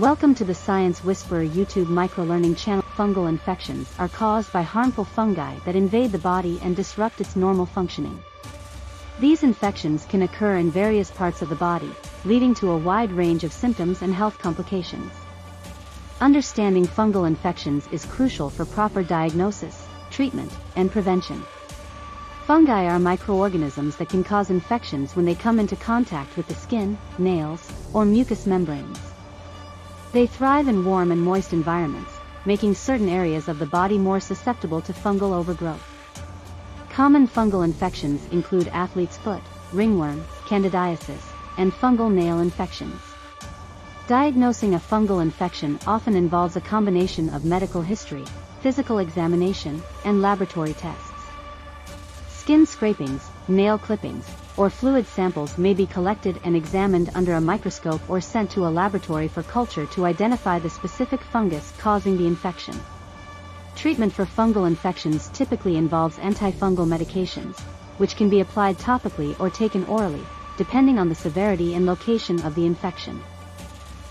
Welcome to the Science Whisperer YouTube microlearning channel. Fungal infections are caused by harmful fungi that invade the body and disrupt its normal functioning. These infections can occur in various parts of the body, leading to a wide range of symptoms and health complications. Understanding fungal infections is crucial for proper diagnosis, treatment, and prevention. Fungi are microorganisms that can cause infections when they come into contact with the skin, nails, or mucous membranes. They thrive in warm and moist environments, making certain areas of the body more susceptible to fungal overgrowth. Common fungal infections include athlete's foot, ringworm, candidiasis, and fungal nail infections. Diagnosing a fungal infection often involves a combination of medical history, physical examination, and laboratory tests. Skin scrapings, nail clippings, or fluid samples may be collected and examined under a microscope or sent to a laboratory for culture to identify the specific fungus causing the infection. Treatment for fungal infections typically involves antifungal medications, which can be applied topically or taken orally, depending on the severity and location of the infection.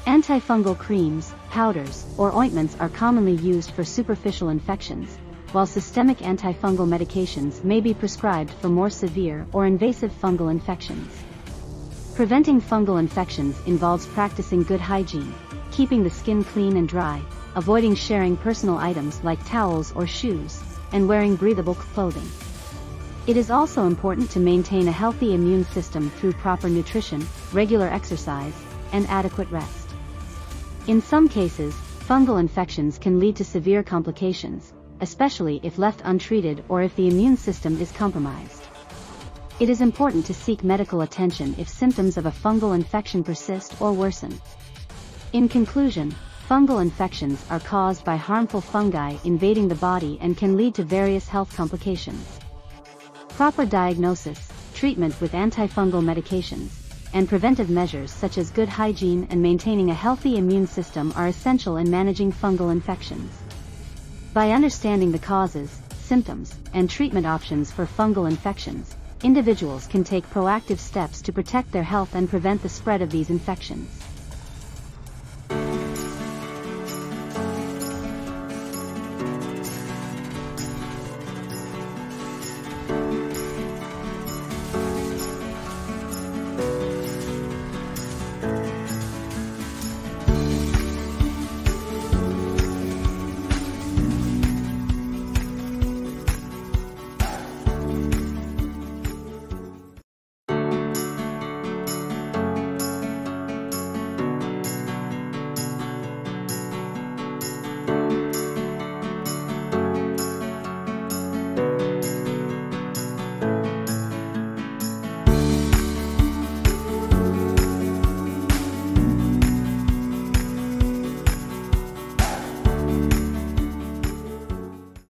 Antifungal creams, powders, or ointments are commonly used for superficial infections, while systemic antifungal medications may be prescribed for more severe or invasive fungal infections. Preventing fungal infections involves practicing good hygiene, keeping the skin clean and dry, avoiding sharing personal items like towels or shoes, and wearing breathable clothing. It is also important to maintain a healthy immune system through proper nutrition, regular exercise, and adequate rest. In some cases, fungal infections can lead to severe complications, especially if left untreated or if the immune system is compromised. It is important to seek medical attention if symptoms of a fungal infection persist or worsen. In conclusion, fungal infections are caused by harmful fungi invading the body and can lead to various health complications. Proper diagnosis, treatment with antifungal medications, and preventive measures such as good hygiene and maintaining a healthy immune system are essential in managing fungal infections. By understanding the causes, symptoms, and treatment options for fungal infections, individuals can take proactive steps to protect their health and prevent the spread of these infections.